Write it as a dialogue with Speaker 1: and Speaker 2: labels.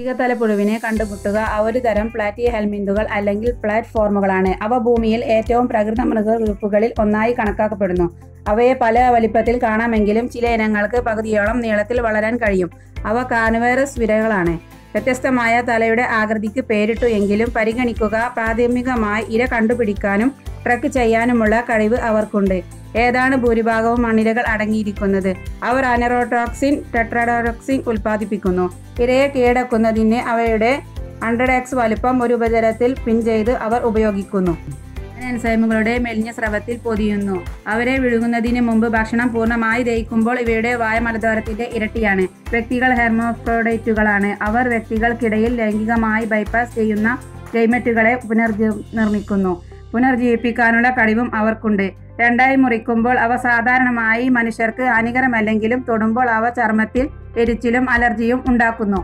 Speaker 1: വൃശ്ചികത്തലപ്പുഴുവിനെ കണ്ടുമുട്ടുക ഒരു തരം പ്ലാറ്റി ഹെൽമിന്തുകൾ അല്ലെങ്കിൽ പ്ലാറ്റ്ഫോമുകളാണ്. അവ ഭൂമിയിൽ ഏറ്റവും പ്രകൃത മൃഗഗ്രൂപ്പുകളിൽ ഒന്നായി കണക്കാക്കപ്പെടുന്നു. അവയെ പല വലിപ്പത്തിൽ കാണാമെങ്കിലും ചില ഇനങ്ങൾക്ക് പകുതിയോളം നീളത്തിൽ വളരാൻ കഴിയും. അവ കാനുവേറസ് വിരകളാണ്. വ്യത്യസ്തമായ തലയുടെ ആകൃതിക്ക് പേരിട്ടു എങ്കിലും പരിഗണിക്കുക പ്രാഥമികമായി ഇര കണ്ടുപിടിക്കാനും ട്രക്ക് ചെയ്യാനുമുള്ള കഴിവ് അവർക്കുണ്ട്. ഏതാണ് ഭൂരിഭാഗവും മണ്ണിരകൾ അടങ്ങിയിരിക്കുന്നത്? അവർ അനറോട്ടോക്സിൻ ടെട്രാഡോക്സിൻ ഉൽപ്പാദിപ്പിക്കുന്നു. ഇരയെ കീഴടക്കുന്നതിന് അവയുടെ ഹൺഡ്രഡ് എക്സ് വലുപ്പം ഒരു ഉപചരത്തിൽ പിൻ ചെയ്ത് അവർ ഉപയോഗിക്കുന്നു. എൻസൈമുകളുടെ മെലിഞ്ഞ സ്രവത്തിൽ പൊതിയുന്നു. അവരെ വിഴുങ്ങുന്നതിന് മുമ്പ് ഭക്ഷണം പൂർണമായി ദഹിക്കുമ്പോൾ ഇവയുടെ വായ മലദ്വാരത്തിന്റെ ഇരട്ടിയാണ്. വ്യക്തികൾ ഹെർമോഫ്രോഡൈറ്റുകളാണ്. അവർ വ്യക്തികൾക്കിടയിൽ ലൈംഗികമായി ബൈപ്പാസ് ചെയ്യുന്ന ക്ലൈമറ്റുകളെ പുനർജീ നിർമ്മിക്കുന്നു. പുനർജീവിപ്പിക്കാനുള്ള കഴിവും അവർക്കുണ്ട്. രണ്ടായി മുറിക്കുമ്പോൾ അവ സാധാരണമായി മനുഷ്യർക്ക് ഹാനികരമല്ലെങ്കിലും തൊടുമ്പോൾ അവ ചർമ്മത്തിൽ എരിച്ചിലും അലർജിയും ഉണ്ടാക്കുന്നു.